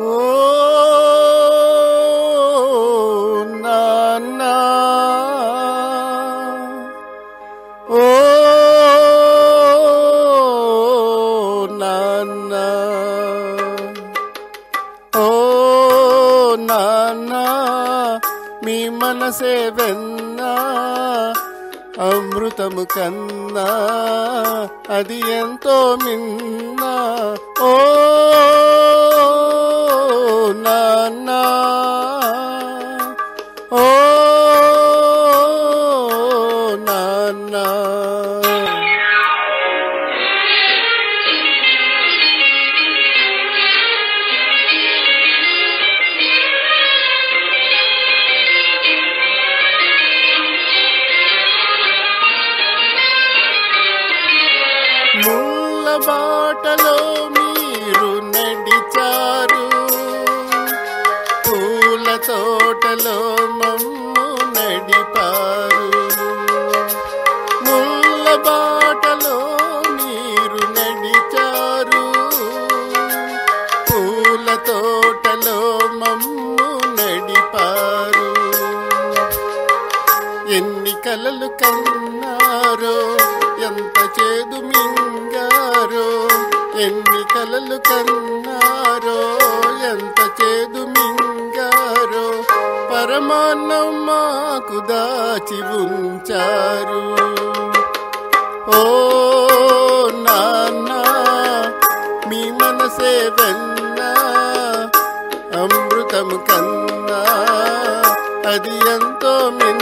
ఓ నాన్నా ఓ నాన్నా ఓ నాన్నా మీ మనసే వెన్నా అమృతము కన్నా అది ఎంతో మిన్నా ఓ బాటలో మీరు నడిచారు. పూల తోటలో మమ్ము నడిపారు. కలలు కన్నారో? ఎంత చేదు మింగారో? ఎన్ని కలలు కన్నారో? ఎంత చేదు మింగారో? పరమాన్నం మాకు దాచి ఉంచారు. ఓ నాన్న మీ మనసే వెన్నా అమృతము కన్నా. అది ఎంతో మిన్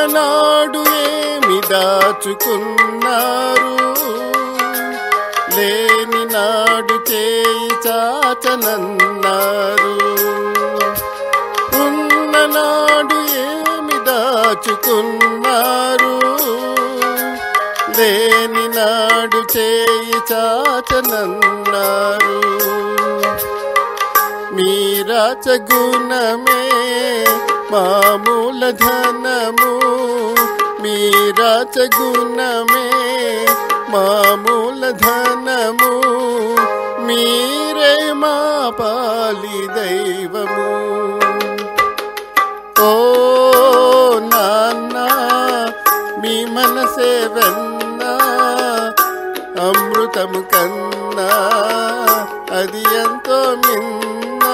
ఉన్ననాడు ఏమి దాచుకున్నారు? లేని నాడు చేయి చాచనన్నారు. ఉన్ననాడు ఏమి దాచుకున్నారు? లేని నాడు చేయి చాచనన్నారు. మీరాచగుణమే మామూల ధనము మీరాచగుణమే మామూల ధనము మీరే మా పాలి దైవము. ఓ నాన్న మీ మనసే వెన్న అమృతము కన్నా అది ఎంతో మిన్న